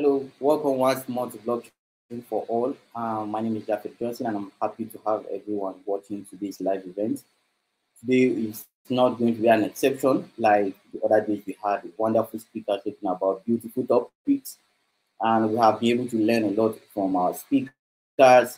Hello, welcome once more to Blockchain for All. Um, my name is Japhet Johnson, and I'm happy to have everyone watching today's live event. Today is not going to be an exception. Like the other days, we had wonderful speakers talking about beautiful topics, and we have been able to learn a lot from our speakers that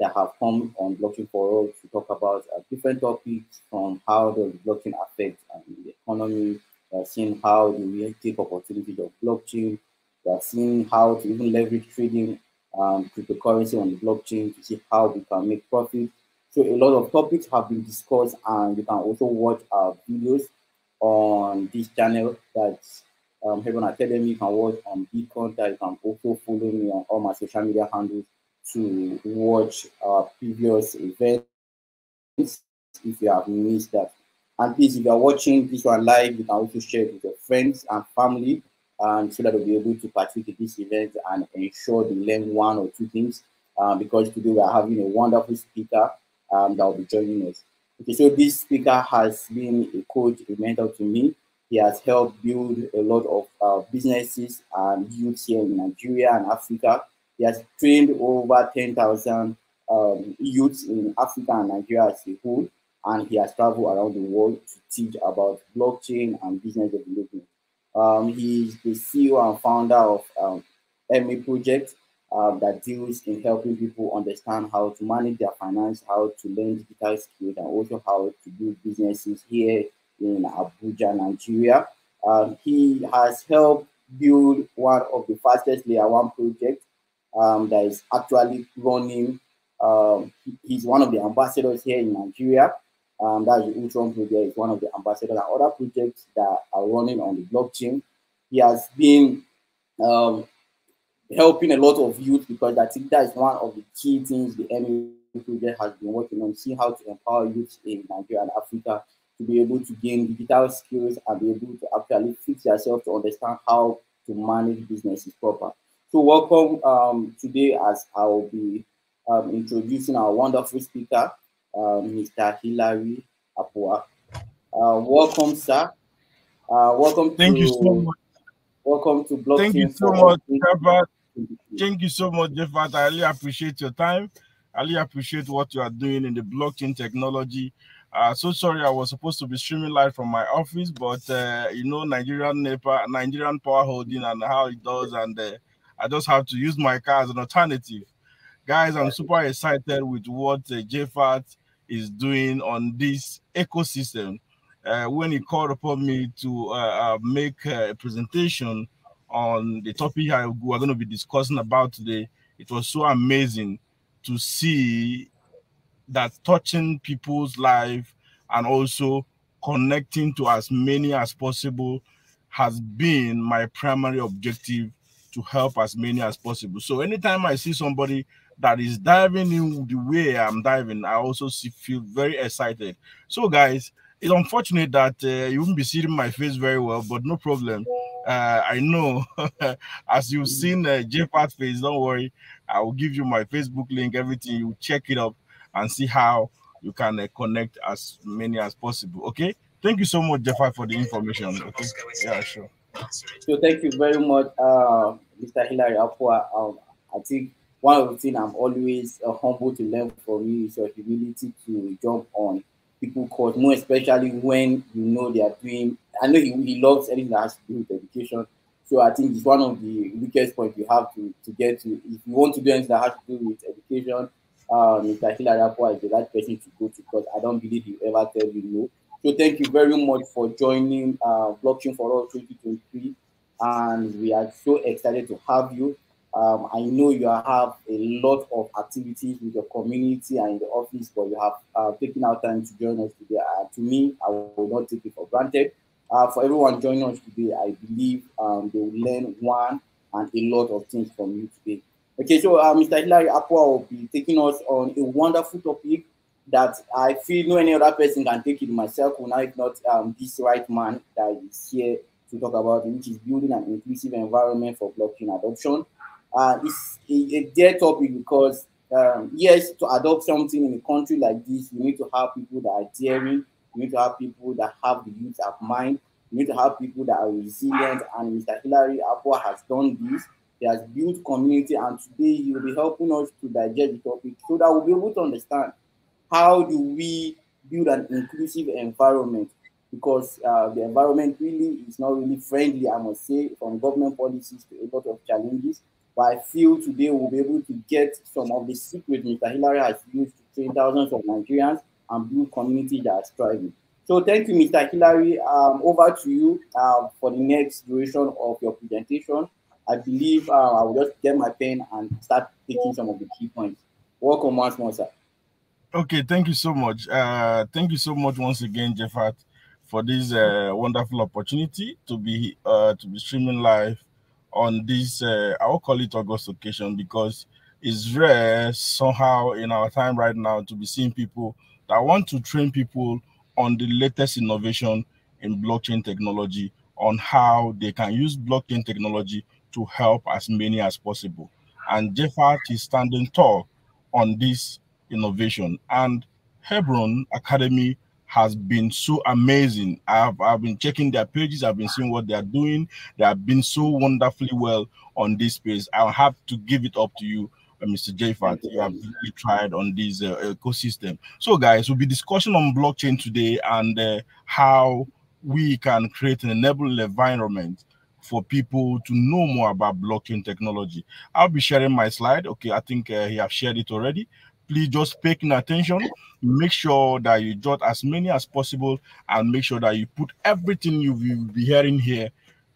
have come on Blockchain for All to talk about uh, different topics from how does blockchain affect um, the economy, uh, seeing how do we take opportunities of blockchain, we are seeing how to even leverage trading um, cryptocurrency on the blockchain to see how we can make profit. So a lot of topics have been discussed, and you can also watch our videos on this channel. That's um, Hebron Academy. You can watch on Bitcoin. That you can also follow me on all my social media handles to watch our previous events if you have missed that. And please, if you are watching this one live, you can also share it with your friends and family and so that we'll be able to partake in this event and ensure they learn one or two things. Um, because today we are having a wonderful speaker um, that will be joining us. Okay, so this speaker has been a coach, a mentor to me. He has helped build a lot of uh, businesses and youths here in Nigeria and Africa. He has trained over 10,000 um, youths in Africa and Nigeria as a whole, and he has traveled around the world to teach about blockchain and business development. Um, he's the CEO and founder of um, MA Project um, that deals in helping people understand how to manage their finance, how to learn digital skills, and also how to build businesses here in Abuja, Nigeria. Um, he has helped build one of the fastest layer one projects um, that is actually running. Um, he's one of the ambassadors here in Nigeria. Um, that's the Ultron project, is one of the ambassadors and other projects that are running on the blockchain. He has been um, helping a lot of youth because I think that is one of the key things the MA project has been working on, seeing how to empower youth in Nigeria and Africa to be able to gain digital skills and be able to actually fix yourself to understand how to manage businesses proper. So welcome um, today as I will be um, introducing our wonderful speaker, uh, Mr. Hillary Akpua. Uh, welcome, sir. Uh, welcome. Thank to, you so much. Welcome to Blockchain. Thank you so much, Jeff. Thank you so much, Jeff. I really appreciate your time. I really appreciate what you are doing in the blockchain technology. Uh, so sorry, I was supposed to be streaming live from my office, but uh, you know Nigerian NEPA, Nigerian Power Holding, and how it does, and uh, I just have to use my car as an alternative. Guys, I'm super excited with what uh, Japhet is doing on this ecosystem. Uh, when he called upon me to uh, uh make a presentation on the topic we're going to be discussing about today, it was so amazing to see that touching people's life and also connecting to as many as possible has been my primary objective to help as many as possible. So anytime I see somebody that is diving in the way I'm diving, I also see, feel very excited. So, guys, it's unfortunate that uh, you won't be seeing my face very well, but no problem. Uh, I know as you've seen uh, Japhet face, don't worry. I will give you my Facebook link, everything. You check it up and see how you can uh, connect as many as possible. Okay. Thank you so much, Jeffy, for the information. Okay. Yeah, sure. So thank you very much, uh, Mr. Hillary Akpua. Um, I think one of the things I'm always uh, humble to learn from you is your humility to jump on people cause, more especially when you know they are doing. I know he, he loves anything that has to do with education. So I think it's one of the weakest points you have to, to get to. If you want to do anything that has to do with education, uh, Mr. Hillary Akpua is the right person to go to because I don't believe he ever tell you no. So thank you very much for joining uh, Blockchain for All 2023. And we are so excited to have you. Um, I know you have a lot of activities with your community and in the office, but you have uh, taken out time to join us today. Uh, to me, I will not take it for granted. Uh, for everyone joining us today, I believe um, they will learn one and a lot of things from you today. Okay, so uh, Mr. Hillary Akpua will be taking us on a wonderful topic that I feel no any other person can take it myself, now if not um, this right man that is here to talk about, which is building an inclusive environment for blockchain adoption. Uh, it's a, a dear topic because um, yes, to adopt something in a country like this, you need to have people that are daring, you need to have people that have the youth of mind, you need to have people that are resilient, and Mr. Hillary Akpua has done this. He has built community, and today he will be helping us to digest the topic so that we'll be able to understand how do we build an inclusive environment because uh, the environment really is not really friendly, I must say, from government policies to a lot of challenges. But I feel today we'll be able to get some of the secrets Mr. Hillary has used to train thousands of Nigerians and build communities that are thriving. So thank you, Mr. Hillary. Um, over to you uh, for the next duration of your presentation. I believe uh, I will just get my pen and start taking some of the key points. Welcome once more, sir. Okay, thank you so much. Uh, thank you so much once again, Japhet, for this uh, wonderful opportunity to be uh, to be streaming live on this. Uh, I will call it August occasion because it's rare somehow in our time right now to be seeing people that want to train people on the latest innovation in blockchain technology on how they can use blockchain technology to help as many as possible. And Japhet is standing tall on this innovation. And Hebron Academy has been so amazing. I've, I've been checking their pages, I've been seeing what they are doing. They have been so wonderfully well on this space. I'll have to give it up to you, uh, Mr. Japhet. You have really tried on this uh, ecosystem. So, guys, we'll be discussing on blockchain today and uh, how we can create an enable environment for people to know more about blockchain technology. I'll be sharing my slide. Okay, I think uh, he have shared it already please just paying attention. Make sure that you jot as many as possible and make sure that you put everything you will be hearing here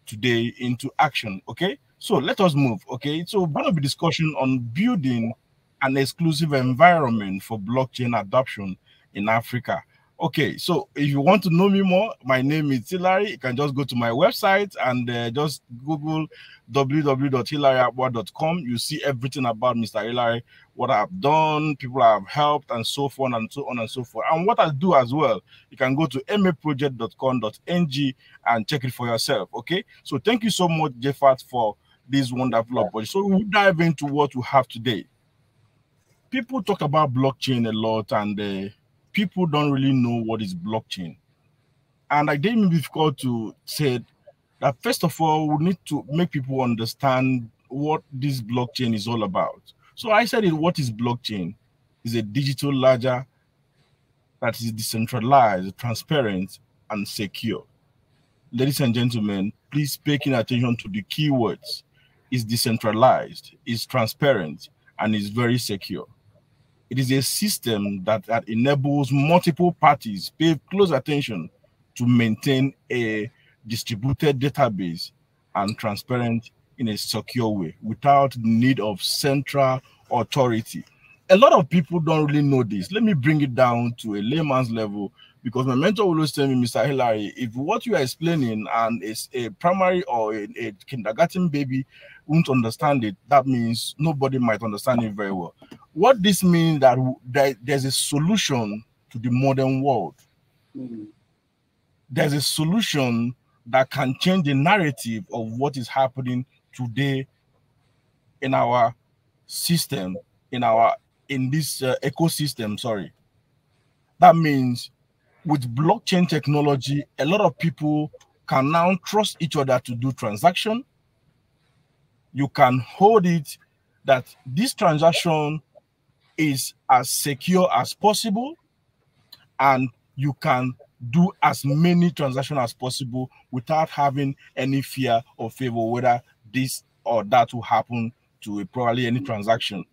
today into action okay? So let us move okay? So we're going to be discussion on building an exclusive environment for blockchain adoption in africa Okay, so if you want to know me more, my name is Hillary. You can just go to my website and uh, just Google www.hilaryabwa.com. You see everything about Mr. Hillary, what I've done, people I've helped, and so on and so on and so forth. And what I do as well, you can go to maproject.com.ng and check it for yourself. Okay, so thank you so much, Japhet, for this wonderful opportunity. So we'll dive into what we have today. People talk about blockchain a lot and uh, people don't really know what is blockchain. And I didn't difficult to say that first of all, we need to make people understand what this blockchain is all about. So I said it, what is blockchain? Is a digital ledger that is decentralized, transparent, and secure. Ladies and gentlemen, please paying attention to the keywords. Is decentralized, is transparent, and is very secure. It is a system that, that enables multiple parties pay close attention to maintain a distributed database and transparent in a secure way without the need of central authority. A lot of people don't really know this. Let me bring it down to a layman's level because my mentor always tell me, Mr. Hillary, if what you are explaining and is a primary or a, a kindergarten baby won't understand it, that means nobody might understand it very well. What this means that there's a solution to the modern world. Mm. There's a solution that can change the narrative of what is happening today in our system, in our in this uh, ecosystem. Sorry, that means with blockchain technology, a lot of people can now trust each other to do transaction. You can hold it that this transaction is as secure as possible and you can do as many transactions as possible without having any fear or favor whether this or that will happen to a, probably any transaction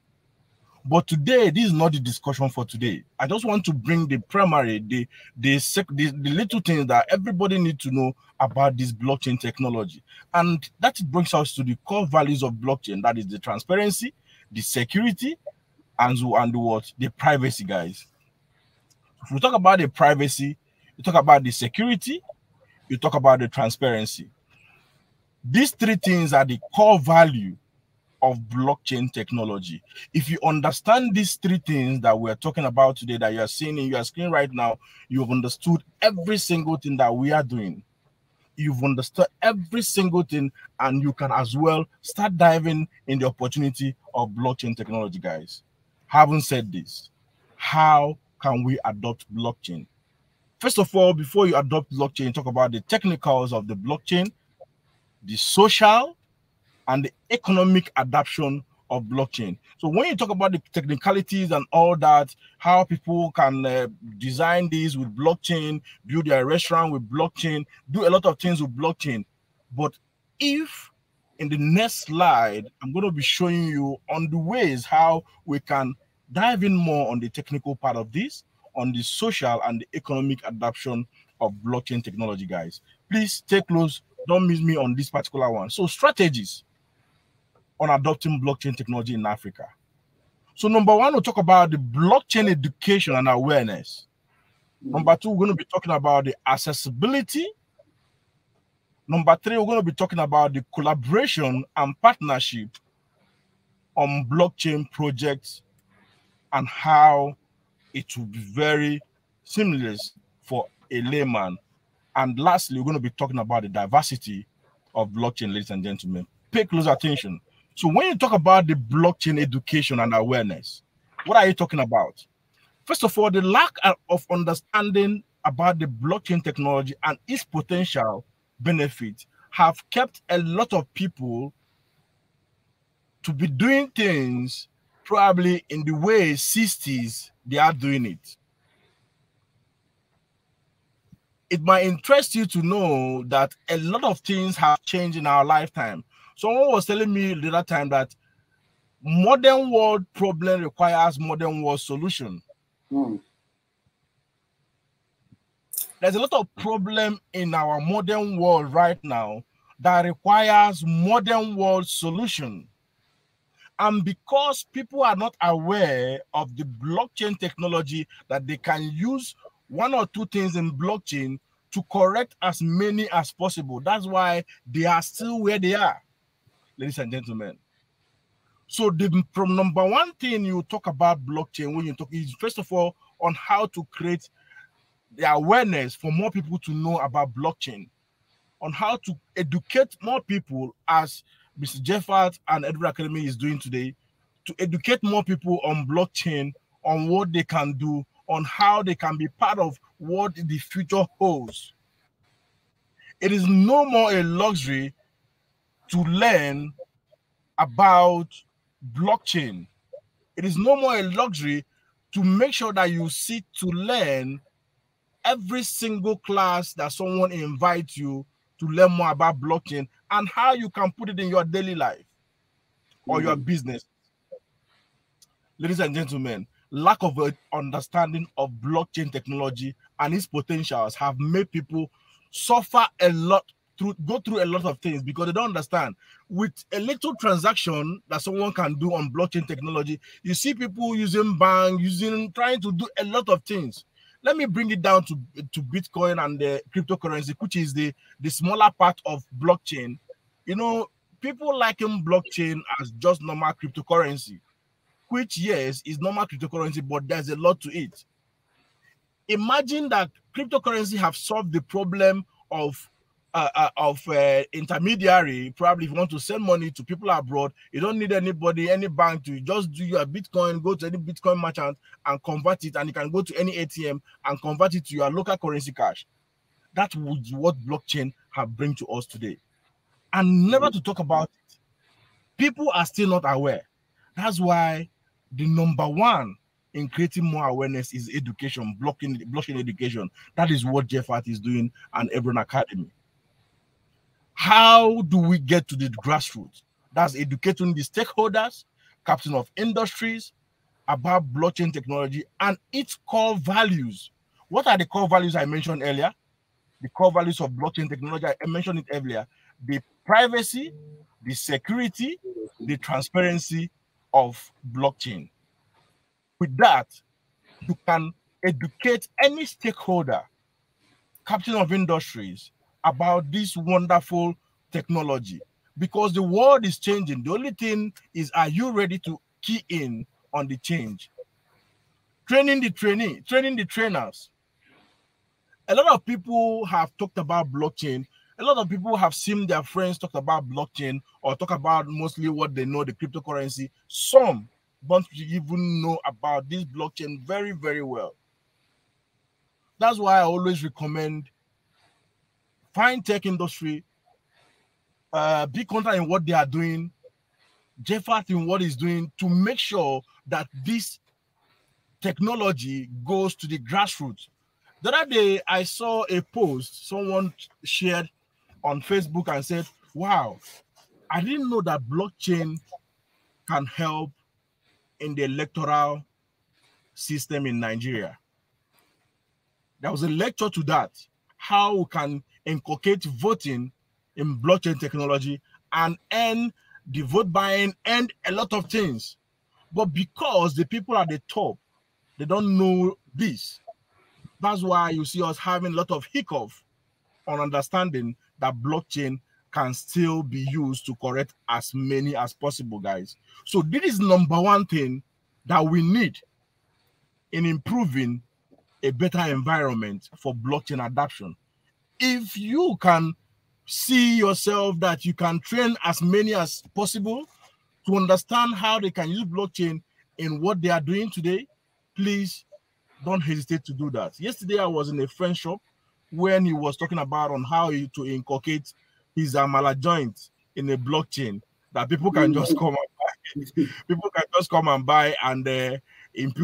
but today, this is not the discussion for today. I just want to bring the primary, the the, the, the little things that everybody needs to know about this blockchain technology. And that brings us to the core values of blockchain. That is the transparency, the security, and, and what? The privacy, guys. If we talk about the privacy, you talk about the security, you talk about the transparency. These three things are the core value of blockchain technology. If you understand these three things that we're talking about today, that you're seeing in your screen right now, you've understood every single thing that we are doing. You've understood every single thing, and you can as well start diving in the opportunity of blockchain technology, guys. Having said this, how can we adopt blockchain? First of all, before you adopt blockchain, talk about the technicals of the blockchain, the social, and the economic adoption of blockchain. So when you talk about the technicalities and all that, how people can uh, design these with blockchain, build their restaurant with blockchain, do a lot of things with blockchain. But if in the next slide, I'm going to be showing you on the ways how we can dive in more on the technical part of this, on the social and the economic adoption of blockchain technology, guys. Please take close. Don't miss me on this particular one. So strategies on adopting blockchain technology in Africa. So, number one, we'll talk about the blockchain education and awareness. Number two, we're going to be talking about the accessibility. Number three, we're going to be talking about the collaboration and partnership on blockchain projects and how it will be very seamless for a layman. And lastly, we're going to be talking about the diversity of blockchain, ladies and gentlemen. Pay close attention so when you talk about the blockchain education and awareness, what are you talking about? First of all, the lack of understanding about the blockchain technology and its potential benefit have kept a lot of people to be doing things probably in the way 60s they are doing it. It might interest you to know that a lot of things have changed in our lifetime. Someone was telling me the other time that modern world problem requires modern world solution. Mm. There's a lot of problem in our modern world right now that requires modern world solution. And because people are not aware of the blockchain technology that they can use one or two things in blockchain to correct as many as possible. That's why they are still where they are ladies and gentlemen. So the from number one thing you talk about blockchain when you talk is first of all on how to create the awareness for more people to know about blockchain, on how to educate more people as Mr. Japhet and Hebron Academy is doing today, to educate more people on blockchain, on what they can do, on how they can be part of what the future holds. It is no more a luxury to learn about blockchain. It is no more a luxury to make sure that you sit to learn every single class that someone invites you to learn more about blockchain and how you can put it in your daily life or mm. your business. Ladies and gentlemen, lack of understanding of blockchain technology and its potentials have made people suffer a lot through go through a lot of things because they don't understand. With a little transaction that someone can do on blockchain technology, you see people using bank, using trying to do a lot of things. Let me bring it down to, to Bitcoin and the cryptocurrency, which is the, the smaller part of blockchain. You know, people liken blockchain as just normal cryptocurrency, which yes is normal cryptocurrency, but there's a lot to it. Imagine that cryptocurrency have solved the problem of uh, uh, of uh, intermediary, probably if you want to send money to people abroad, you don't need anybody, any bank to just do your Bitcoin, go to any Bitcoin merchant and convert it, and you can go to any ATM and convert it to your local currency cash. That was what blockchain have bring to us today. And never to talk about it. People are still not aware. That's why the number one in creating more awareness is education, blocking blockchain education. That is what Japhet is doing and Hebron Academy. How do we get to the grassroots? That's educating the stakeholders, captain of industries about blockchain technology and its core values. What are the core values I mentioned earlier? The core values of blockchain technology, I mentioned it earlier. The privacy, the security, the transparency of blockchain. With that, you can educate any stakeholder, captain of industries, about this wonderful technology because the world is changing. The only thing is, are you ready to key in on the change? Training the trainee, training the trainers. A lot of people have talked about blockchain. A lot of people have seen their friends talk about blockchain or talk about mostly what they know, the cryptocurrency. Some don't even know about this blockchain very, very well. That's why I always recommend fintech industry uh, Big Contact in what they are doing, Japhet in what he's doing to make sure that this technology goes to the grassroots. The other day, I saw a post someone shared on Facebook and said, Wow, I didn't know that blockchain can help in the electoral system in Nigeria. There was a lecture to that how can inculcate voting in blockchain technology and end the vote buying and a lot of things. But because the people at the top, they don't know this. That's why you see us having a lot of hiccup on understanding that blockchain can still be used to correct as many as possible, guys. So this is number one thing that we need in improving a better environment for blockchain adoption. If you can see yourself that you can train as many as possible to understand how they can use blockchain in what they are doing today, please don't hesitate to do that. Yesterday, I was in a friend shop when he was talking about on how he, to inculcate his Amala joint in a blockchain that people can just come and buy. people can just come and buy and uh,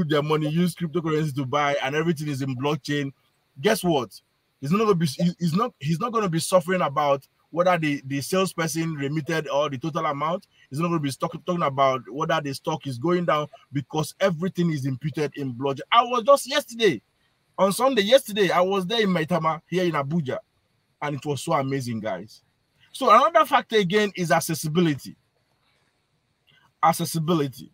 their money, use cryptocurrency to buy, and everything is in blockchain. Guess what? He's not gonna be he's not he's not gonna be suffering about whether the, the salesperson remitted or the total amount. He's not going to be talk, talking about whether the stock is going down because everything is imputed in blood. I was just yesterday on Sunday, yesterday, I was there in Maitama here in Abuja, and it was so amazing, guys. So another factor again is accessibility. Accessibility.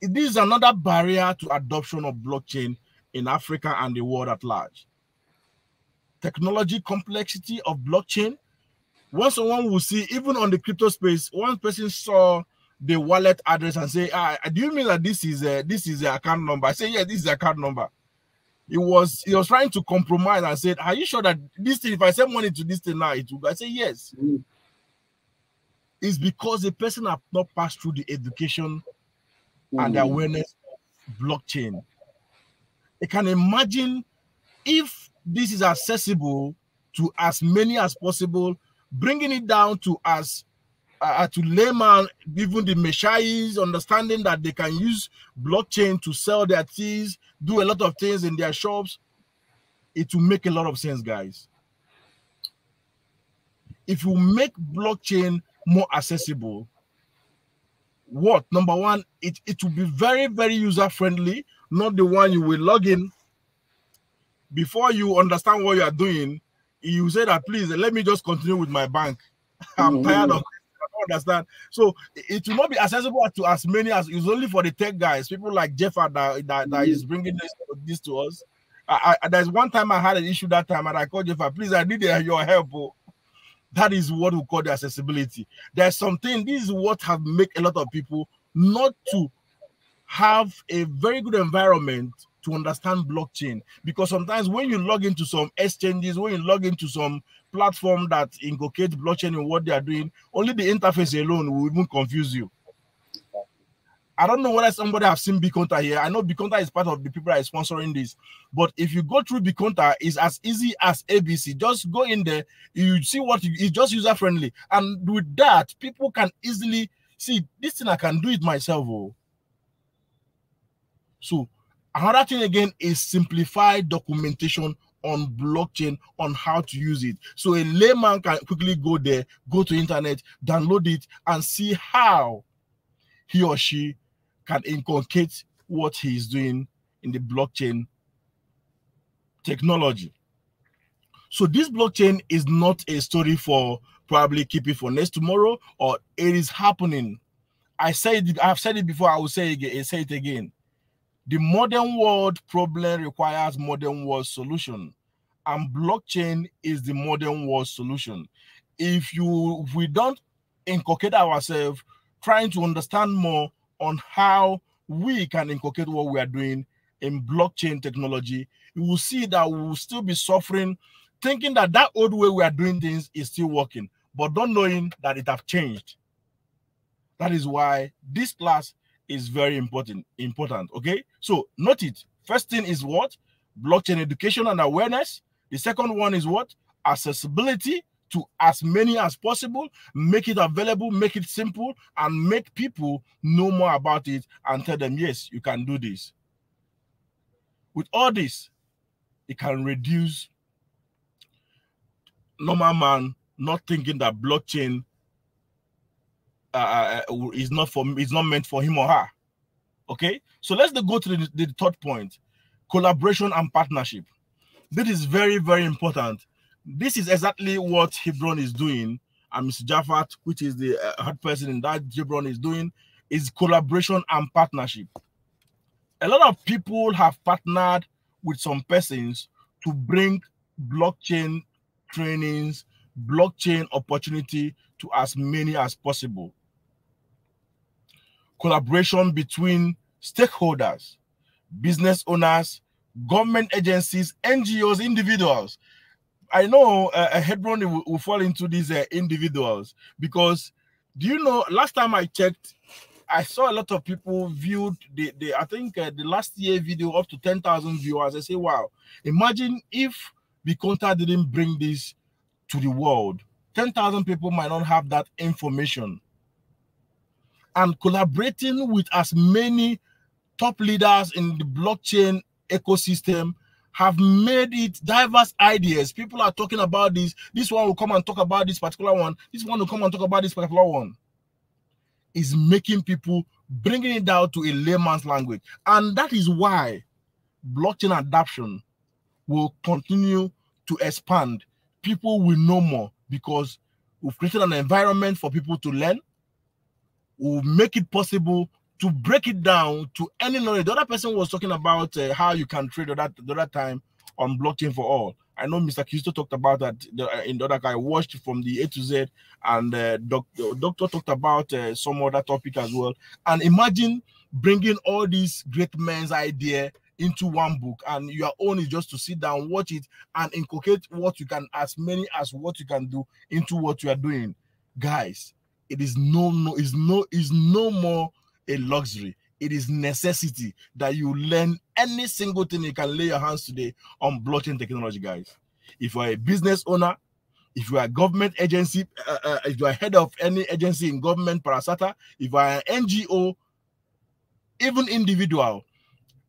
This is another barrier to adoption of blockchain in Africa and the world at large. Technology complexity of blockchain. Once someone will see, even on the crypto space, one person saw the wallet address and say, ah, "Do you mean that this is a this is the account number?" I say, "Yeah, this is the account number." He was he was trying to compromise and said, "Are you sure that this thing? If I send money to this thing now, it will?" I say, "Yes." Mm. It's because the person have not passed through the education mm. and the awareness of blockchain. You can imagine if this is accessible to as many as possible, bringing it down to as uh, to layman, even the meshais, understanding that they can use blockchain to sell their teas, do a lot of things in their shops, it will make a lot of sense, guys. If you make blockchain more accessible, what number one, it, it will be very, very user friendly, not the one you will log in before you understand what you are doing. You say that please let me just continue with my bank. I'm mm -hmm. tired of understand. So it will not be accessible to as many as it's only for the tech guys, people like Jeff that, that, that mm. is bringing this, this to us. I, I, there's one time I had an issue that time and I called Jeff, please, I need your help. Oh. That is what we call the accessibility. There's something, this is what have make a lot of people not to have a very good environment to understand blockchain because sometimes when you log into some exchanges when you log into some platform that inculcate blockchain in what they are doing only the interface alone will even confuse you I don't know whether somebody have seen Biconta here. I know Biconta is part of the people that are sponsoring this. But if you go through Biconta, it's as easy as ABC. Just go in there, you see what you, it's just user friendly. And with that, people can easily see this thing I can do it myself. Oh. So Another thing again is simplified documentation on blockchain on how to use it. So a layman can quickly go there, go to internet, download it, and see how he or she can inculcate what he is doing in the blockchain technology. So this blockchain is not a story for probably keep it for next tomorrow, or it is happening. I said I've said it before, I will say it, say it again the modern world problem requires modern world solution and blockchain is the modern world solution. If you if we don't inculcate ourselves trying to understand more on how we can inculcate what we are doing in blockchain technology you will see that we will still be suffering thinking that that old way we are doing things is still working but don't knowing that it have changed. That is why this class is very important. Important. Okay. So note it. First thing is what? Blockchain education and awareness. The second one is what? Accessibility to as many as possible, make it available, make it simple, and make people know more about it and tell them, yes, you can do this. With all this, it can reduce normal man not thinking that blockchain uh, uh, uh is not for is not meant for him or her. Okay, so let's go to the, the third point: collaboration and partnership. This is very very important. This is exactly what Hebron is doing, and Mr. Japhet, which is the uh, person in that Hebron is doing, is collaboration and partnership. A lot of people have partnered with some persons to bring blockchain trainings, blockchain opportunity to as many as possible. Collaboration between stakeholders, business owners, government agencies, NGOs, individuals. I know uh, Hebron will, will, fall into these uh, individuals because do you know last time I checked, I saw a lot of people viewed the, the I think uh, the last year video up to 10,000 viewers. I say, wow, imagine if Biconta didn't bring this to the world. 10,000 people might not have that information. And collaborating with as many top leaders in the blockchain ecosystem have made it diverse ideas. People are talking about this. This one will come and talk about this particular one. This one will come and talk about this particular one. Is making people bringing it down to a layman's language. And that is why blockchain adoption will continue to expand people will know more because we've created an environment for people to learn. We'll make it possible to break it down to any knowledge. The other person was talking about uh, how you can trade that the other time on blockchain for all. I know Mr. Kisto talked about that uh, in the other guy watched from the A to Z, and uh, doctor, doctor talked about uh, some other topic as well. And imagine bringing all these great men's idea into one book and your own is just to sit down watch it and inculcate what you can as many as what you can do into what you are doing guys it is no no is no is no more a luxury. It is necessity that you learn any single thing you can lay your hands today on blockchain technology guys. If you're a business owner if you are a government agency uh, uh, if you are head of any agency in government parastatal if you are an ngo even individual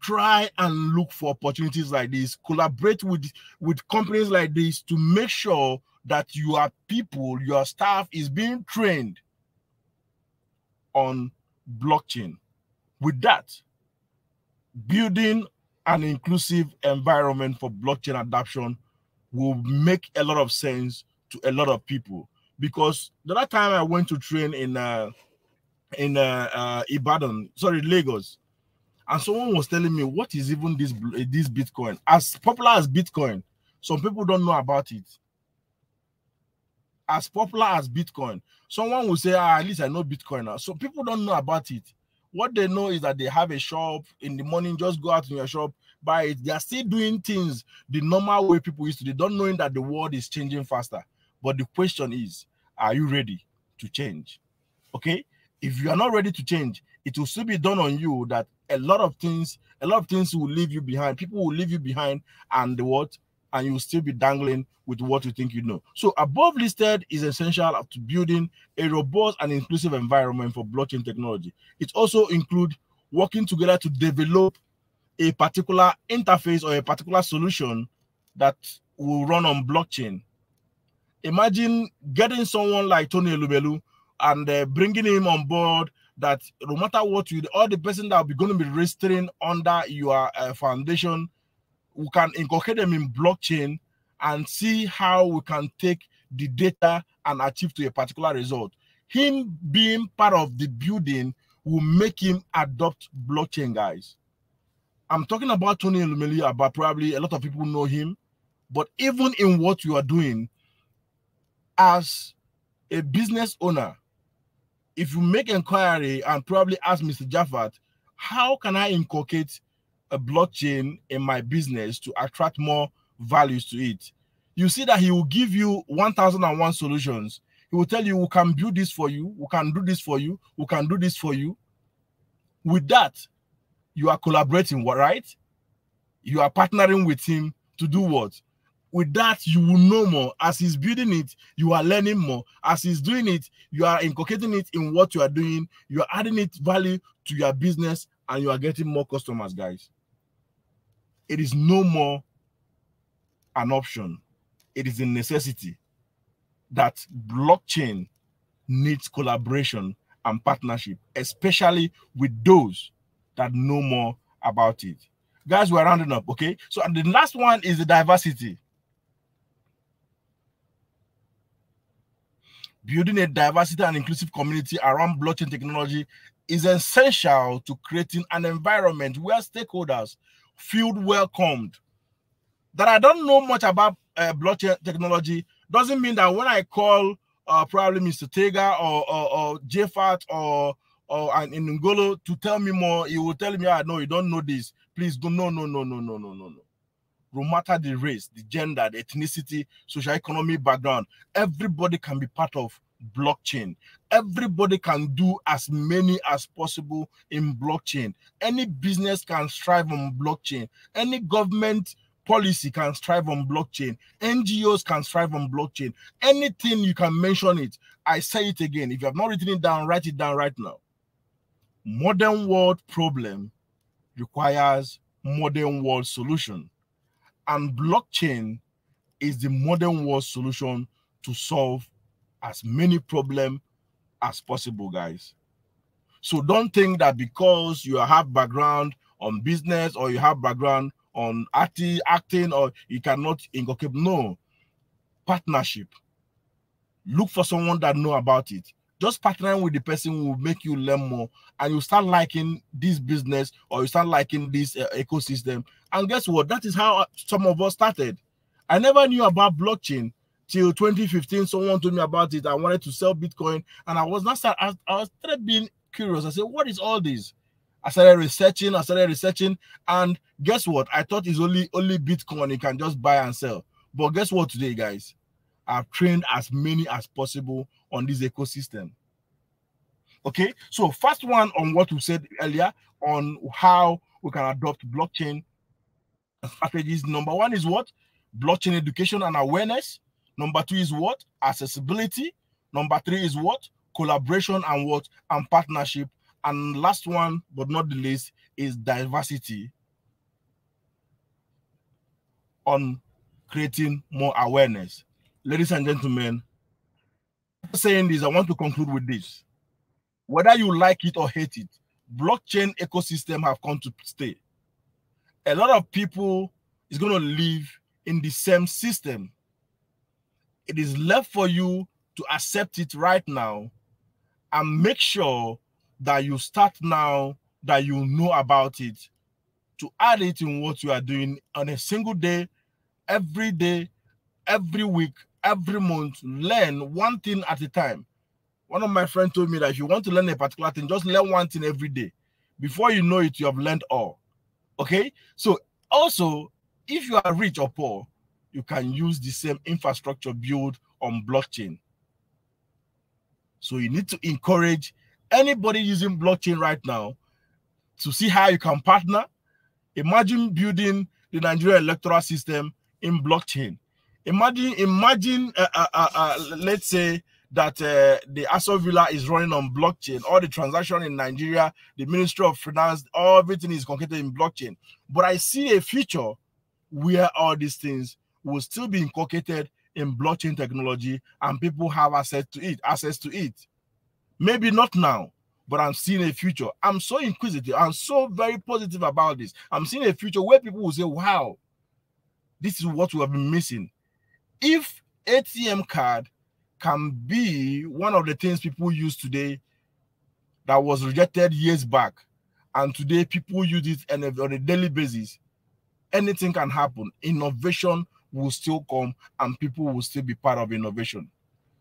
try and look for opportunities like this. Collaborate with with companies like this to make sure that your people your staff is being trained on blockchain. With that building an inclusive environment for blockchain adoption will make a lot of sense to a lot of people. Because the last time i went to train in uh in uh, uh ibadan sorry lagos and someone was telling me what is even this this bitcoin? As popular as bitcoin some people don't know about it. As popular as bitcoin someone will say ah, at least i know bitcoin now. So people don't know about it. What they know is that they have a shop. In the morning just go out in your shop buy it. They are still doing things the normal way people used to. They don't knowing that the world is changing faster. But the question is are you ready to change? Okay? If you are not ready to change it will still be done on you that a lot of things, a lot of things will leave you behind. People will leave you behind, and the what, and you will still be dangling with what you think you know. So above listed is essential to building a robust and inclusive environment for blockchain technology. It also includes working together to develop a particular interface or a particular solution that will run on blockchain. Imagine getting someone like Tony Elumelu and uh, bringing him on board that no matter what you all the person that will be going to be registering under your uh, foundation we can incorporate them in blockchain and see how we can take the data and achieve to a particular result him being part of the building will make him adopt blockchain guys i'm talking about tony elumelu but probably a lot of people know him but even in what you are doing as a business owner if you make inquiry and probably ask Mr. Japhet, how can I inculcate a blockchain in my business to attract more values to it? You see that he will give you 1001 solutions. He will tell you, we can build this for you, we can do this for you, we can do this for you. With that, you are collaborating, right? You are partnering with him to do what? with that, you will know more. As he's building it, you are learning more. As he's doing it, you are inculcating it in what you are doing. You are adding it value to your business and you are getting more customers, guys. It is no more an option. It is a necessity that blockchain needs collaboration and partnership, especially with those that know more about it. Guys, we're rounding up, okay? So and the last one is the diversity. Building a diversity and inclusive community around blockchain technology is essential to creating an environment where stakeholders feel welcomed. That I don't know much about uh, blockchain technology doesn't mean that when I call uh, probably Mr. Tega or, or, or Japhet or or an Ngolo to tell me more, he will tell me, ah, no, you don't know this. Please do no, no, no, no, no, no, no, no. No matter the race, the gender, the ethnicity, social economic background, everybody can be part of blockchain. Everybody can do as many as possible in blockchain. Any business can strive on blockchain. Any government policy can strive on blockchain. NGOs can strive on blockchain. Anything you can mention it. I say it again. If you have not written it down, write it down right now. Modern world problem requires modern world solution. And blockchain is the modern world solution to solve as many problems as possible, guys. So don't think that because you have background on business or you have background on acting, acting or you cannot inculcate. No, partnership. Look for someone that know about it. Just partnering with the person who will make you learn more, and you start liking this business or you start liking this uh, ecosystem. And guess what? That is how some of us started. I never knew about blockchain till 2015. Someone told me about it. I wanted to sell Bitcoin, and I was not. I, I was started being curious. I said, "What is all this?" I started researching, I started researching, and guess what? I thought it's only only Bitcoin you can just buy and sell. But guess what today, guys? I've trained as many as possible on this ecosystem. Okay, so first one on what we said earlier on how we can adopt blockchain strategies. Number one is what? Blockchain education and awareness. Number two is what? Accessibility. Number three is what? Collaboration and what? And partnership. And last one, but not the least, is diversity on creating more awareness. Ladies and gentlemen, saying this, I want to conclude with this. Whether you like it or hate it, blockchain ecosystem have come to stay. A lot of people is going to live in the same system. It is left for you to accept it right now and make sure that you start now that you know about it to add it in what you are doing on a single day, every day, every week, every month. Learn one thing at a time. One of my friends told me that if you want to learn a particular thing, just learn one thing every day. Before you know it, you have learned all. Okay. So, also, if you are rich or poor, you can use the same infrastructure built on blockchain. So, you need to encourage anybody using blockchain right now to see how you can partner. Imagine building the Nigerian electoral system in blockchain. Imagine, imagine, uh, uh, uh, uh let's say that uh, the Aso Villa is running on blockchain. All the transaction in Nigeria, the Ministry of Finance, everything is concocted in blockchain. But I see a future where all these things will still be inculcated in blockchain technology and people have access to it, access to it. Maybe not now, but I'm seeing a future. I'm so inquisitive. I'm so very positive about this. I'm seeing a future where people will say, wow, this is what we have been missing. If ATM card can be one of the things people use today that was rejected years back, and today people use it on a, on a daily basis, anything can happen. Innovation will still come and people will still be part of innovation.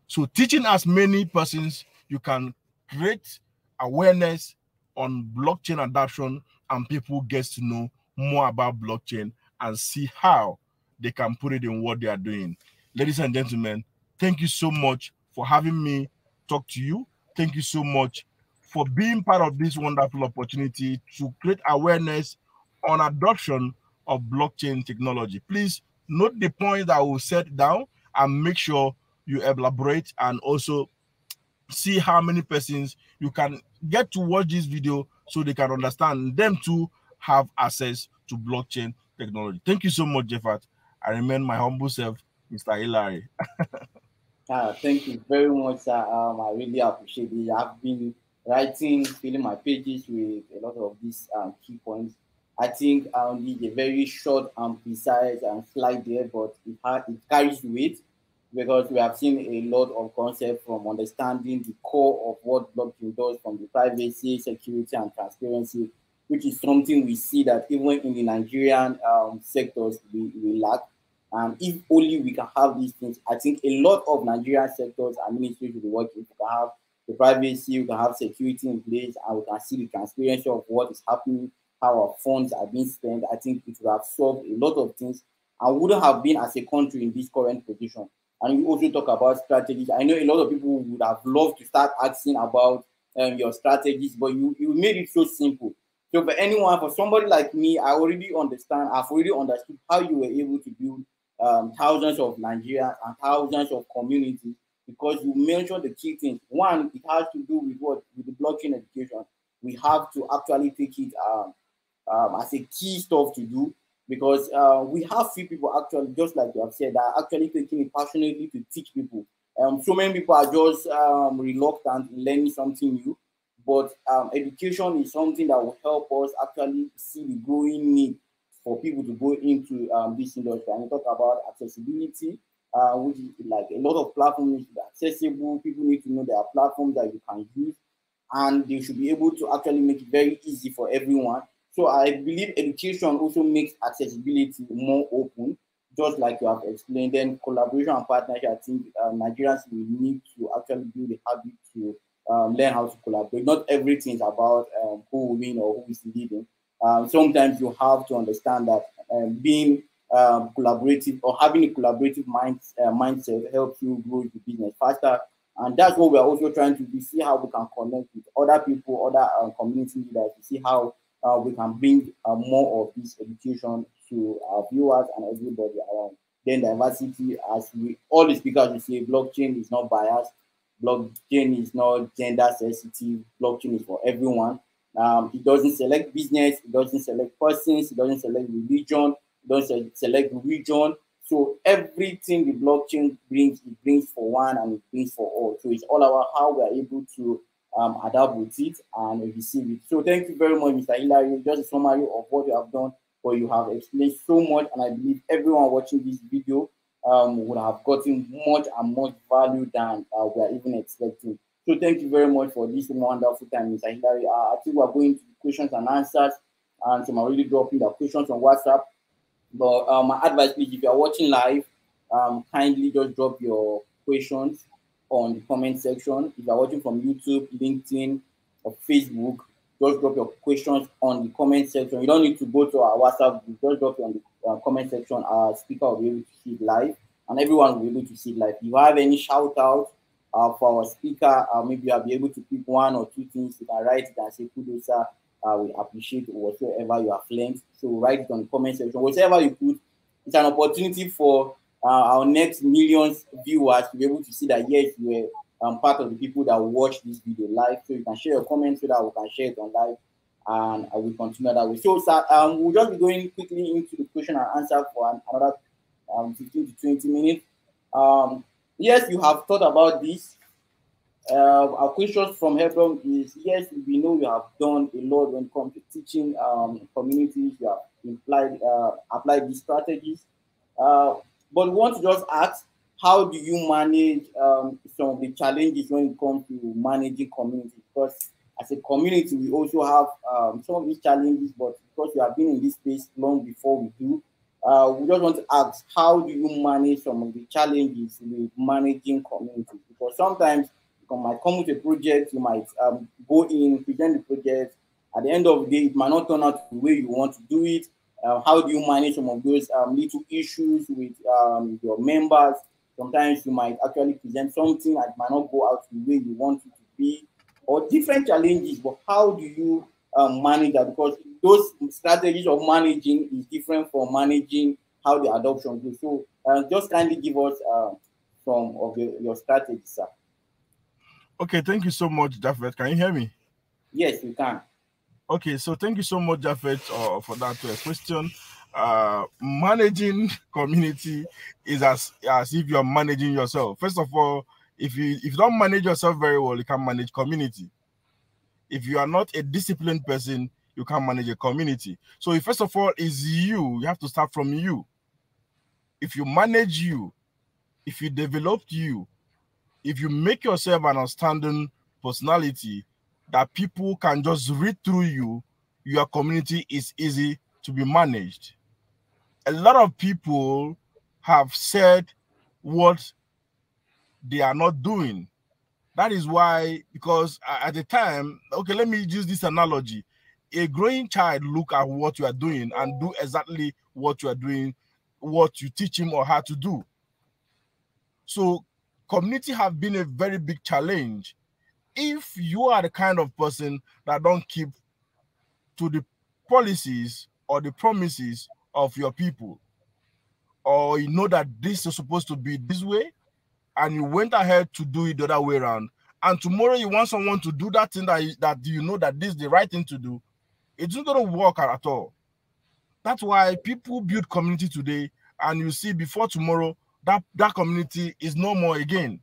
So teaching as many persons you can create awareness on blockchain adoption and people get to know more about blockchain and see how they can put it in what they are doing. Ladies and gentlemen, thank you so much for having me talk to you. Thank you so much for being part of this wonderful opportunity to create awareness on adoption of blockchain technology. Please note the point that will set down and make sure you elaborate and also see how many persons you can get to watch this video so they can understand them to have access to blockchain technology. Thank you so much, Japhet. I remain my humble self, Mr. Hillary. ah, thank you very much, sir. Um, I really appreciate it. I've been writing, filling my pages with a lot of these um, key points. I think I only a very short and precise and slide there, but it, has, it carries weight because we have seen a lot of concepts from understanding the core of what blockchain does from the privacy, security, and transparency, which is something we see that even in the Nigerian um, sectors we, we lack. And if only we can have these things, I think a lot of Nigerian sectors and ministries will be working. We can have the privacy, we can have security in place, and we can see the transparency of what is happening, our funds are being spent. I think it would have solved a lot of things and wouldn't have been as a country in this current position. And you also talk about strategies. I know a lot of people would have loved to start asking about um, your strategies, but you, you made it so simple. So for anyone, for somebody like me, I already understand, I've already understood how you were able to build um, thousands of Nigerians and thousands of communities because you mentioned the key things. One, it has to do with what with the blockchain education. We have to actually take it um, um, as a key stuff to do because uh, we have few people actually, just like you have said, that are actually taking it passionately to teach people. Um, so many people are just um, reluctant in learning something new, but um, education is something that will help us actually see the growing need for people to go into um, this industry. And we talk about accessibility, uh, which is like a lot of platforms need to be accessible. People need to know there are platforms that you can use, and they should be able to actually make it very easy for everyone so I believe education also makes accessibility more open, just like you have explained. Then collaboration and partnership, I think uh, Nigerians will need to actually build the habit to um, learn how to collaborate. Not everything is about um, who will win or who is leading. Um, sometimes you have to understand that um, being um, collaborative or having a collaborative mind, uh, mindset helps you grow the business faster. And that's what we're also trying to do, see how we can connect with other people, other um, community leaders, to see how uh, we can bring uh, more of this education to our viewers and everybody around. Then diversity, as we all the speakers will say, blockchain is not biased, blockchain is not gender sensitive, blockchain is for everyone. Um, it doesn't select business, it doesn't select persons, it doesn't select religion, it doesn't select region. So everything the blockchain brings, it brings for one and it brings for all. So it's all about how we are able to um, adapt with it and receive it. So thank you very much, Mr. Hillary. Just a summary of what you have done, but you have explained so much, and I believe everyone watching this video um, would have gotten much and much value than uh, we are even expecting. So thank you very much for this wonderful time, Mr. Hillary. Uh, I think we're going to questions and answers, and some are already dropping the questions on WhatsApp. But uh, my advice, please, if you are watching live, um, kindly just drop your questions on the comment section. If you're watching from YouTube, LinkedIn, or Facebook, just drop your questions on the comment section. You don't need to go to our WhatsApp group, just drop it on the uh, comment section. Our speaker will be able to see it live, and everyone will be able to see it live. If you have any shout out uh, for our speaker, uh, maybe I'll be able to pick one or two things. You can write it and say, kudos, sir. Uh, we appreciate whatsoever you have learned. So write it on the comment section. Whatever you put, it's an opportunity for our next millions viewers to be able to see that yes, you are um, part of the people that watch this video live. So you can share your comments so that we can share it on live and I will continue that way. So, sir, um, we'll just be going quickly into the question and answer for another um, 15 to 20 minutes. Um, yes, you have thought about this. Uh, our questions from Hebron is yes, we know you have done a lot when it comes to teaching um, communities. You have implied, uh, applied these strategies. Uh, but we want to just ask, how do you manage um, some of the challenges when it comes to managing community? Because as a community, we also have um, some of these challenges, but because you have been in this space long before we do, uh, we just want to ask, how do you manage some of the challenges with managing community? Because sometimes you might come with a project, you might um, go in, present the project. At the end of the day, it might not turn out the way you want to do it. Uh, how do you manage some of those um, little issues with um, your members? Sometimes you might actually present something that might not go out the way you want it to be, or different challenges. But how do you um, manage that? Because those strategies of managing is different from managing how the adoption goes. So uh, just kindly give us uh, some of your, your strategies, sir. Okay, thank you so much, Japhet. Can you hear me? Yes, you can. Okay, so thank you so much, Japhet, uh, for that uh, question. Uh, managing community is as as if you're managing yourself. First of all, if you if you don't manage yourself very well, you can't manage community. If you are not a disciplined person, you can't manage a community. So, first of all, is you. You have to start from you. If you manage you, if you develop you, if you make yourself an outstanding personality that people can just read through you, your community is easy to be managed. A lot of people have said what they are not doing. That is why, because at the time, okay, let me use this analogy. A growing child look at what you are doing and do exactly what you are doing, what you teach him or how to do. So community have been a very big challenge. If you are the kind of person that don't keep to the policies or the promises of your people, or you know that this is supposed to be this way, and you went ahead to do it the other way around, and tomorrow you want someone to do that thing that you, that you know that this is the right thing to do, it's not going to work at all. That's why people build community today, and you see before tomorrow that that community is no more again.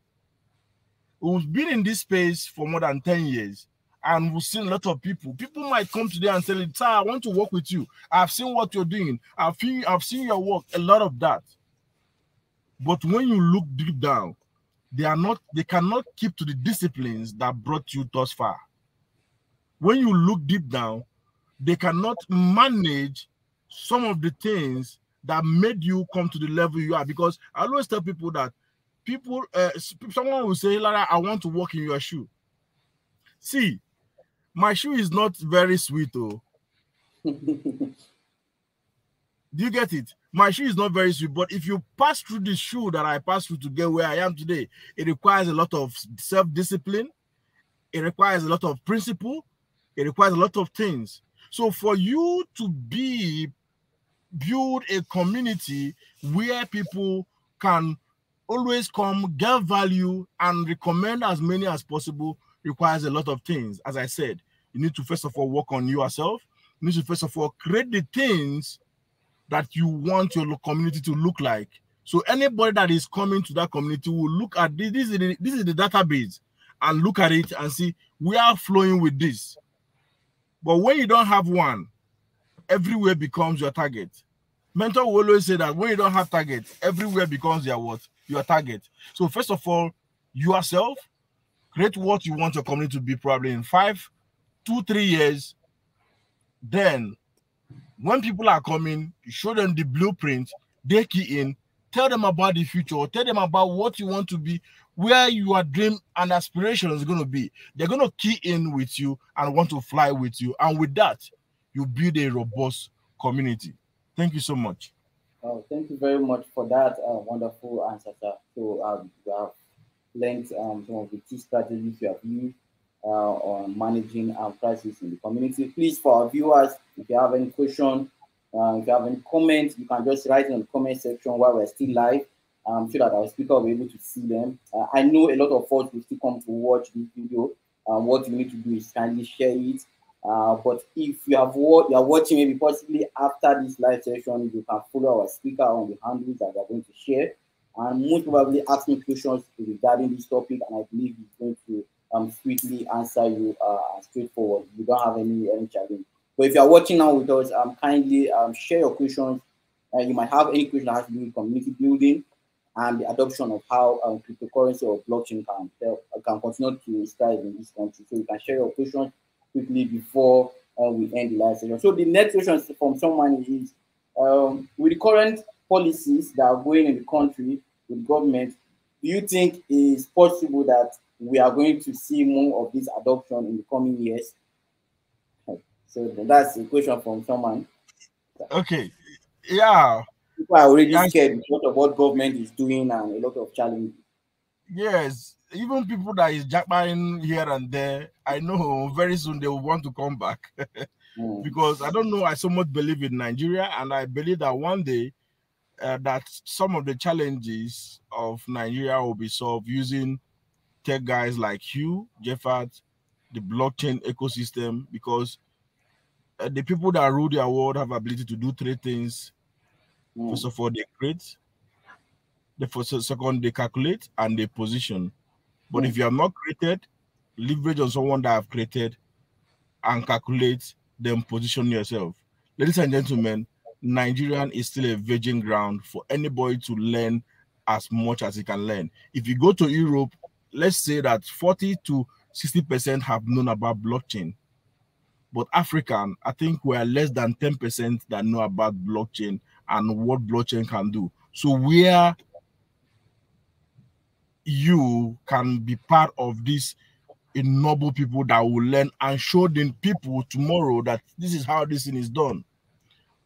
We've been in this space for more than 10 years and we've seen a lot of people. People might come today and say, Sir, I want to work with you. I've seen what you're doing. I've seen, I've seen your work, a lot of that. But when you look deep down, they are not, they cannot keep to the disciplines that brought you thus far. When you look deep down, they cannot manage some of the things that made you come to the level you are. Because I always tell people that people, uh, someone will say, Lara, I want to walk in your shoe. See, my shoe is not very sweet, though. Do you get it? My shoe is not very sweet, but if you pass through the shoe that I passed through to get where I am today, it requires a lot of self-discipline. It requires a lot of principle. It requires a lot of things. So for you to be build a community where people can always come, get value, and recommend as many as possible requires a lot of things. As I said, you need to first of all work on yourself. You need to first of all create the things that you want your community to look like. So anybody that is coming to that community will look at this. This is the, this is the database and look at it and see we are flowing with this. But when you don't have one, everywhere becomes your target. Mentor will always say that when you don't have target, everywhere becomes your what? Your target. So first of all, yourself, create what you want your community to be probably in five, two, three years. Then when people are coming, show them the blueprint, they key in, tell them about the future, tell them about what you want to be, where your dream and aspiration is going to be. They're going to key in with you and want to fly with you. And with that, you build a robust community. Thank you so much. Oh, thank you very much for that uh, wonderful answer, sir. So um, we have learned um, some of the key strategies you have used uh, on managing our crisis in the community. Please, for our viewers, if you have any question, uh, if you have any comments, you can just write in the comment section while we're still live, um, so that our speaker will be able to see them. Uh, I know a lot of us will still come to watch this video. Um, what you need to do is kindly share it uh, but if you have you are watching, maybe possibly after this live session, you can follow our speaker on the handles that we are going to share, and most probably ask me questions regarding this topic, and I believe he's going to um swiftly answer you uh straightforward. You don't have any any challenge. But if you are watching now with us, um kindly um share your questions. Uh, you might have any question that has to do with community building and the adoption of how um, cryptocurrency or blockchain can help, can continue to thrive in this country. So you can share your questions quickly before uh, we end the last session. So the next question from someone is, um, with the current policies that are going in the country with government, do you think it's possible that we are going to see more of this adoption in the coming years? So that's a question from someone. Okay. Yeah. People are already scared because of what government is doing and a lot of challenges. Yes, even people that is jackpotting here and there, I know very soon they will want to come back. mm. Because I don't know, I so much believe in Nigeria, and I believe that one day uh, that some of the challenges of Nigeria will be solved using tech guys like you, Japhet, the blockchain ecosystem, because uh, the people that rule their world have ability to do three things. Mm. First of all, they create. The first, second, they calculate and they position. But mm. if you have not created, leverage on someone that have created and calculate, then position yourself. Ladies and gentlemen, Nigerian is still a virgin ground for anybody to learn as much as he can learn. If you go to Europe, let's say that 40 to 60% have known about blockchain. But African, I think we're less than 10% that know about blockchain and what blockchain can do. So where you can be part of this noble people that will learn and show the people tomorrow that this is how this thing is done.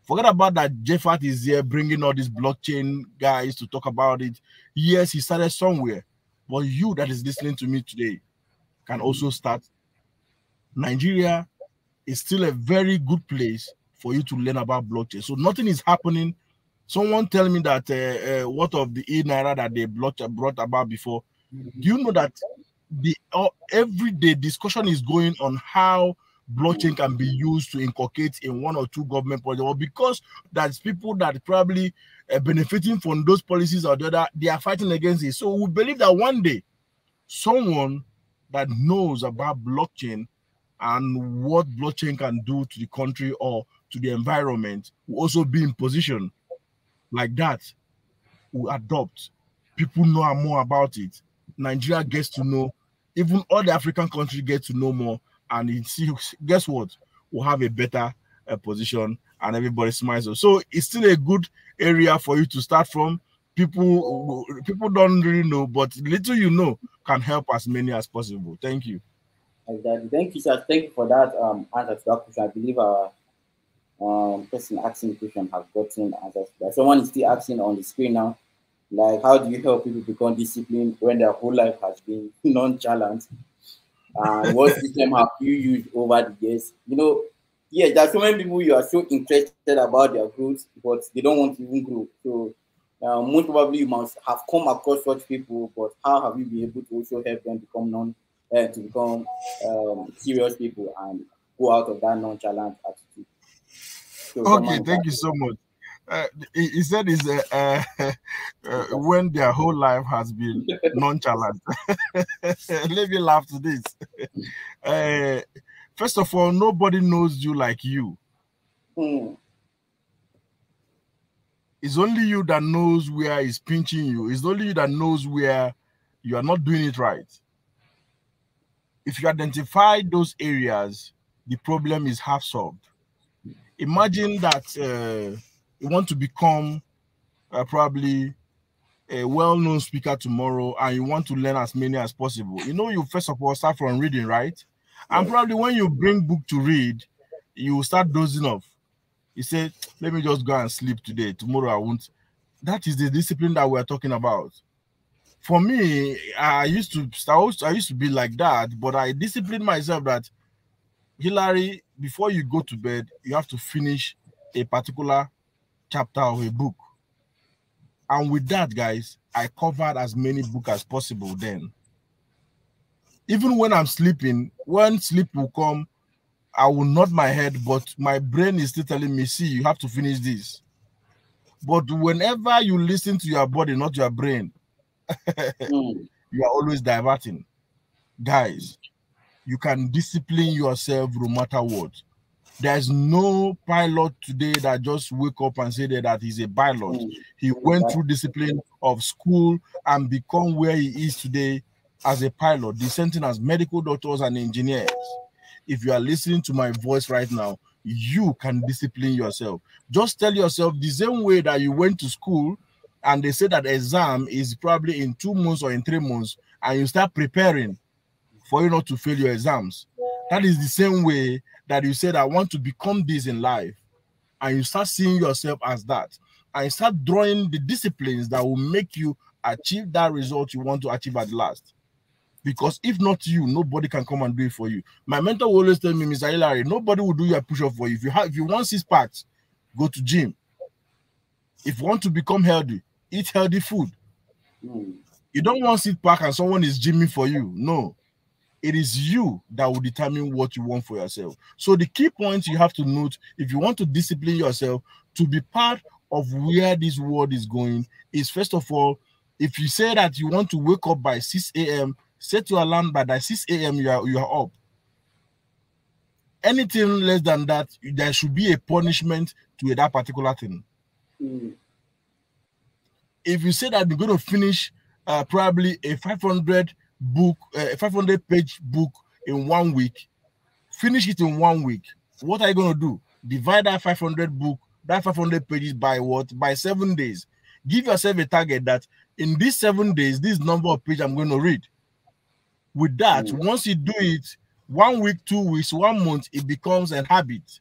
Forget about that. Japhet is here bringing all these blockchain guys to talk about it. Yes, he started somewhere, but you that is listening to me today can also start. Nigeria is still a very good place for you to learn about blockchain. So nothing is happening. Someone tell me that uh, uh, what of the e naira that they brought brought about before. Do you know that the uh, everyday discussion is going on how blockchain can be used to inculcate in one or two government projects, or because there's people that probably uh, benefiting from those policies or the other, they are fighting against it. So we believe that one day, someone that knows about blockchain and what blockchain can do to the country or to the environment will also be in position like that. Will adopt. People know more about it. Nigeria gets to know. Even all the African countries get to know more and guess what? We'll have a better uh, position and everybody smiles. So it's still a good area for you to start from. People people don't really know, but little you know can help as many as possible. Thank you. Thank you, sir. Thank you for that um, answer to that question. I believe our um, person asking the question have gotten answers that. Someone is still asking on the screen now, like, how do you help people become disciplined when their whole life has been nonchalant and what system have you used over the years? You know, yeah, there are so many people you are so interested about their growth, but they don't want to even grow. So uh, most probably you must have come across such people, but how have you been able to also help them become non uh, to become um, serious people and go out of that nonchalant attitude? Okay, thank you so much uh, he, he, said is uh, uh, uh, when their whole life has been nonchalant. Let me laugh to this. Uh, first of all, nobody knows you like you. Mm. It's only you that knows where where is pinching you. It's only you that knows where you are not doing it right. If you identify those areas, the problem is half solved. Imagine that uh, you want to become uh, probably a well-known speaker tomorrow and you want to learn as many as possible. You know you first of all start from reading right? And probably when you bring book to read you start dozing off. You say let me just go and sleep today. Tomorrow i won't. That is the discipline that we're talking about. For me i used to start i used to be like that but i disciplined myself that hillary before you go to bed you have to finish a particular chapter of a book. And with that, guys, I covered as many books as possible then. Even when I'm sleeping, when sleep will come, I will nod my head, but my brain is still telling me, see, you have to finish this. But whenever you listen to your body, not your brain, mm. you are always diverting. Guys, you can discipline yourself no matter what. There's no pilot today that just wake up and say that, that he's a pilot. Mm. He went through discipline of school and become where he is today as a pilot, the same thing as medical doctors and engineers. If you are listening to my voice right now, you can discipline yourself. Just tell yourself the same way that you went to school and they say that exam is probably in two months or in three months, and you start preparing for you not to fail your exams. That is the same way that you said, I want to become this in life, and you start seeing yourself as that, and start drawing the disciplines that will make you achieve that result you want to achieve at last. Because if not you, nobody can come and do it for you. My mentor will always tell me, Mr. Hillary, nobody will do your push-up for you. If you have if you want six packs, go to gym. If you want to become healthy, eat healthy food. Mm. You don't want to sit back and someone is gymming for you. No, it is you that will determine what you want for yourself. So the key points you have to note if you want to discipline yourself to be part of where this world is going is first of all, if you say that you want to wake up by 6 a.m., set your alarm by that 6 a.m. you are you are up. Anything less than that, there should be a punishment to that particular thing. Mm. If you say that you're going to finish uh, probably a 500 book, a 500 page book in one week, finish it in one week. What are you going to do? Divide that 500 book, that 500 pages by what? By seven days. Give yourself a target that in these seven days, this number of pages I'm going to read. With that, mm. once you do it, one week, two weeks, one month, it becomes a habit.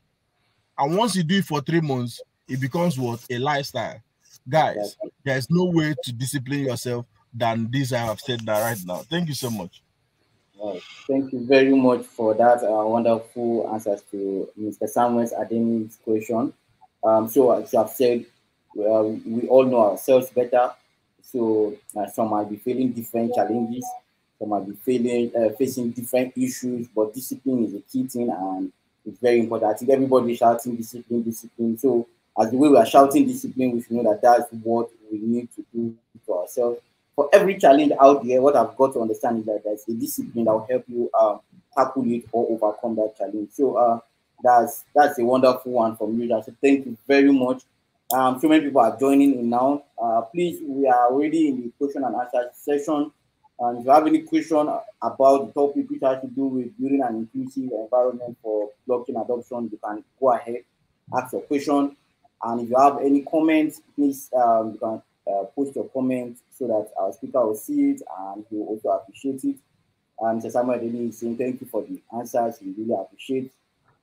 And once you do it for three months, it becomes what? A lifestyle. Guys, there's no way to discipline yourself than this I have said that right now. Thank you so much. thank you very much for that uh, wonderful answers to Mr. Samuel's Adeni's question. Um, so as you have said, well, we all know ourselves better. So uh, some might be feeling different challenges, some might be feeling uh, facing different issues, but discipline is a key thing and it's very important. I think everybody shouting discipline, discipline. So as the way we are shouting discipline, we should know that that's what we need to do to ourselves. For every challenge out there, what I've got to understand is that there's a discipline that will help you um, tackle it or overcome that challenge. So uh, that's that's a wonderful one from you. So thank you very much. Um, so many people are joining in now. Uh, please, we are already in the question and answer session. And if you have any question about the topic which has to do with building an inclusive environment for blockchain adoption, you can go ahead, ask your question. And if you have any comments, please um, you can uh, post your comment so that our speaker will see it and he will also appreciate it. Um, Mr. Samuel Deni is saying thank you for the answers. We really appreciate.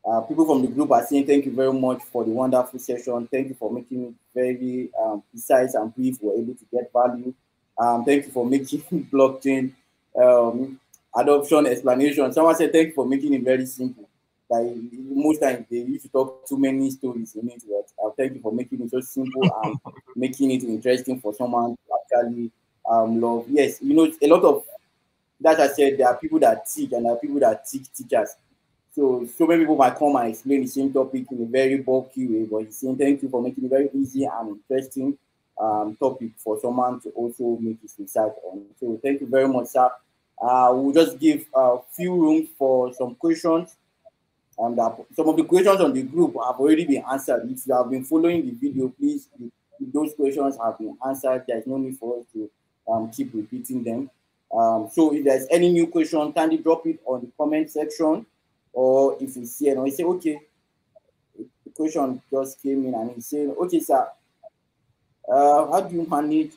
Uh, people from the group are saying thank you very much for the wonderful session. Thank you for making it very um, precise and brief. We're able to get value. Um, thank you for making blockchain um, adoption explanation. Someone said thank you for making it very simple. Like most times they used to talk too many stories in it, but uh, thank you for making it so simple and making it interesting for someone to actually um, love. Yes, you know, a lot of that I said there are people that teach and there are people that teach teachers. So so many people might come and explain the same topic in a very bulky way, but he's saying thank you for making it very easy and interesting um, topic for someone to also make his research on. So thank you very much, sir. Uh, we'll just give a few rooms for some questions. And uh, some of the questions on the group have already been answered. If you have been following the video, please, those questions have been answered. There's no need for us to um, keep repeating them. Um, so if there's any new question, kindly drop it on the comment section. Or if you see or you say, okay, the question just came in and he's saying, okay, sir, uh, how do you manage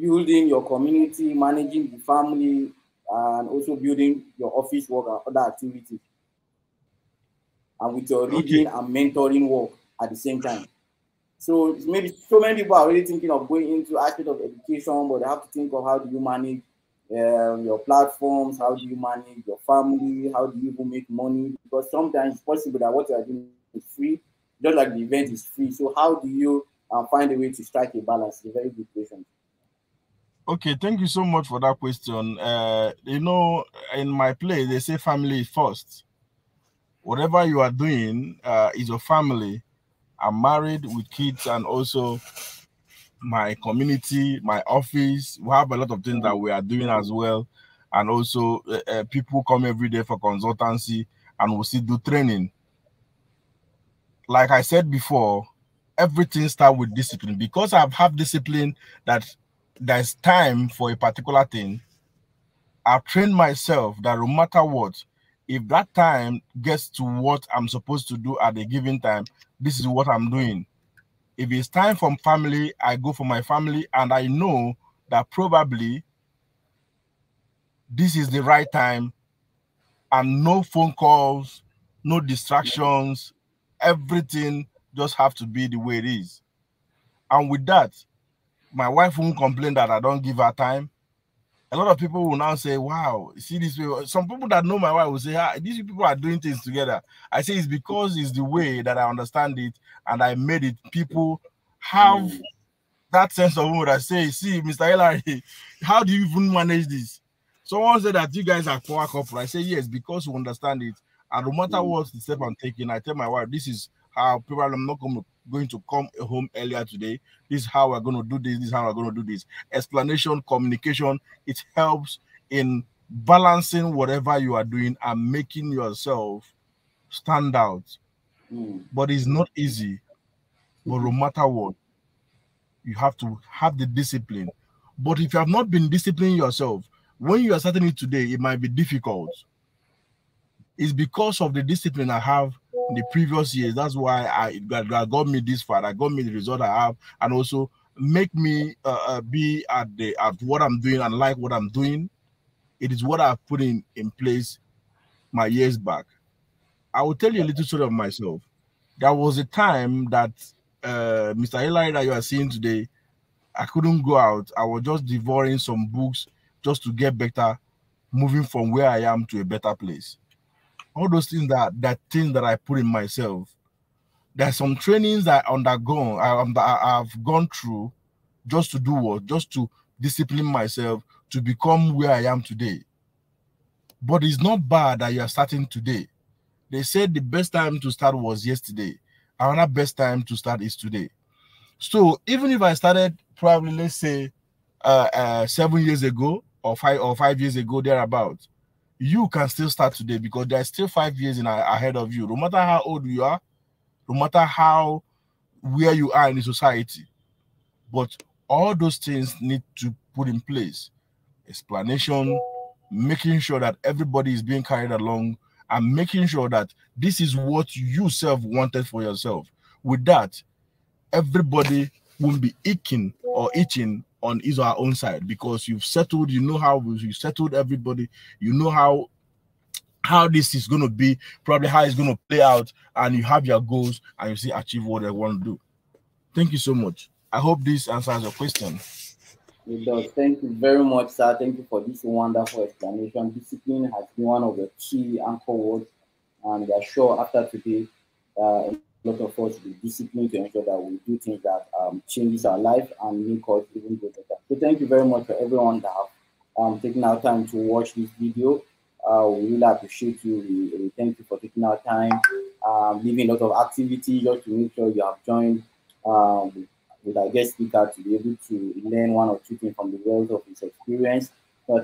building your community, managing the family, and also building your office work and other activities? And with your reading okay. and mentoring work at the same time. So maybe so many people are really thinking of going into aspect of education, but they have to think of how do you manage uh, your platforms, how do you manage your family, how do you even make money? Because sometimes it's possible that what you are doing is free, just like the event is free. So how do you and find a way to strike a balance. It's a very good question. Okay, thank you so much for that question. Uh, you know, in my play, they say family first. Whatever you are doing uh, is your family. I'm married with kids and also my community, my office. We have a lot of things that we are doing as well. And also, uh, uh people come every day for consultancy and we still do training. Like I said before, everything start with discipline because I've have discipline that there's time for a particular thing. I've trained myself that no matter what, if that time gets to what I'm supposed to do at a given time, this is what I'm doing. If it's time for family, I go for my family, and I know that probably this is the right time, and no phone calls, no distractions, everything just have to be the way it is. And with that, my wife won't complain that I don't give her time. A lot of people will now say, Wow, see this way. Some people that know my wife will say, ah, These people are doing things together. I say it's because it's the way that I understand it and I made it. People have mm. that sense of humor I say, see, Mr. Hillary, how do you even manage this? Someone said that you guys are power couple. I say yes, because you understand it. And no matter mm. what the step I'm taking, I tell my wife, this is how people I'm not going to, going to come home earlier today. This is how we're going to do this. This is how we're going to do this. Explanation, communication, it helps in balancing whatever you are doing and making yourself stand out. Mm. But it's not easy. But no matter what, you have to have the discipline. But if you have not been disciplining yourself, when you are starting it today, it might be difficult. It's because of the discipline I have in the previous years. That's why I got, me this far. I got me the result I have, and also make me uh, uh, be at the at what I'm doing and like what I'm doing. It is what I've put in in place my years back. I will tell you a little story of myself. There was a time that uh, Mr. Eli that you are seeing today, I couldn't go out. I was just devouring some books just to get better, moving from where I am to a better place. All those things that that things that I put in myself. There's some trainings I undergone, I, I've gone through just to do what? Just to discipline myself to become where I am today. But it's not bad that you are starting today. They said the best time to start was yesterday. Our best time to start is today. So even if I started probably let's say uh, uh, seven years ago or five or five years ago thereabout, you can still start today because there's still five years in ahead of you. No matter how old you are, no matter how where you are in the society, but all those things need to put in place. Explanation, making sure that everybody is being carried along and making sure that this is what you self wanted for yourself. With that, everybody won't be aching or itching on his or her own side because you've settled, you know how you settled everybody, you know how how this is going to be, probably how it's going to play out, and you have your goals and you see achieve what they want to do. Thank you so much. I hope this answers your question. It does. Thank you very much, sir. Thank you for this wonderful explanation. Discipline has been one of the key anchor words, and we are sure after today, uh, a lot of us be disciplined to ensure that we do things that um, changes our life and make us even better. So thank you very much for everyone that have um, taken our time to watch this video. Uh, we really appreciate you. We, we, thank you for taking our time, um, leaving a lot of activity just to make sure you have joined um, with our guest speaker to be able to learn one or two things from the wealth of his experience.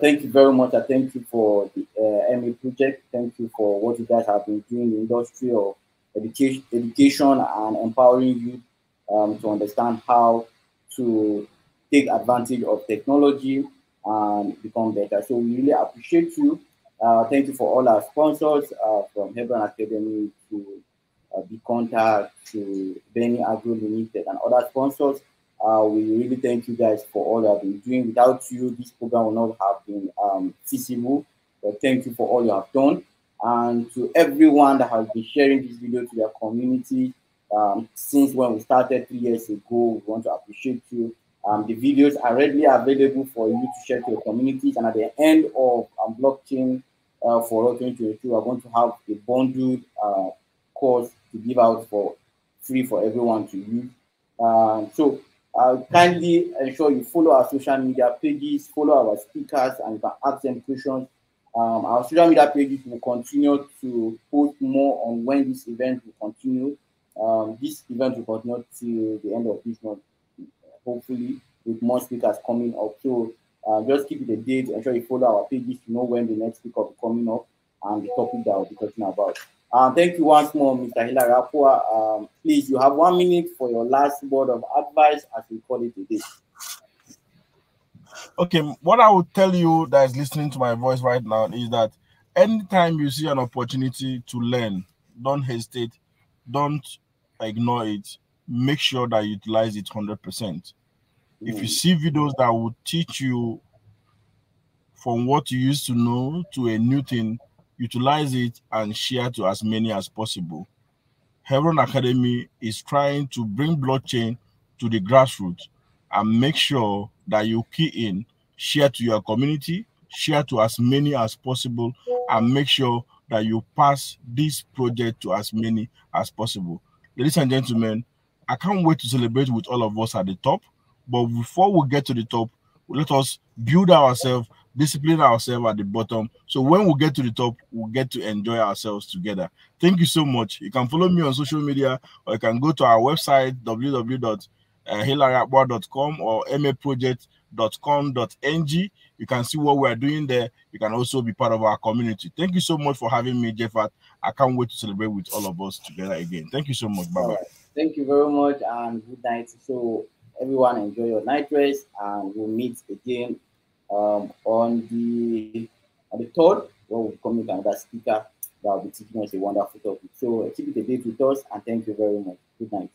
Thank you very much. I thank you for the uh, project. Thank you for what you guys have been doing in the industry of education, education and empowering you um, to understand how to take advantage of technology and become better. So we really appreciate you. Uh, thank you for all our sponsors uh, from Hebron Academy to uh, Contact to Benny Agro Limited and other sponsors. Uh, we really thank you guys for all you have been doing. Without you, this program would not have been um, feasible. But thank you for all you have done. And to everyone that has been sharing this video to their community um, since when we started three years ago, we want to appreciate you. Um, the videos are readily available for you to share to your communities. And at the end of um, blockchain uh, for 2022, we're going to have a bundled uh, course to give out for free for everyone to use. Uh, so uh, kindly ensure you follow our social media pages, follow our speakers, and you can ask them questions. Um, our social media pages will continue to post more on when this event will continue. Um, this event will continue till the end of this month, hopefully, with more speakers coming up. So uh, just keep the date, ensure you follow our pages to know when the next speaker will be coming up and the topic that we'll be talking about. Um, thank you once more, Mr. Hillary Akpua. Um, please, you have one minute for your last word of advice as we call it today. Okay, what I would tell you that is listening to my voice right now is that anytime you see an opportunity to learn, don't hesitate, don't ignore it. Make sure that you utilize it 100%. Mm. If you mm. see videos that will teach you from what you used to know to a new thing, utilize it and share to as many as possible. Hebron Academy is trying to bring blockchain to the grassroots and make sure that you key in, share to your community, share to as many as possible, and make sure that you pass this project to as many as possible. Ladies and gentlemen, I can't wait to celebrate with all of us at the top. But before we get to the top, let us build ourselves, discipline ourselves at the bottom. So when we get to the top, we'll get to enjoy ourselves together. Thank you so much. You can follow me on social media or you can go to our website www.hilaryakbar.com or maproject.com.ng. You can see what we're doing there. You can also be part of our community. Thank you so much for having me, Japhet. I can't wait to celebrate with all of us together again. Thank you so much. Bye bye. Thank you very much and good night. So everyone enjoy your night rest and we'll meet again um, on the on the third we'll come with another speaker that will be teaching us a wonderful topic. So keep it a date with us and thank you very much. Good night.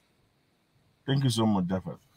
Thank you so much, Japhet.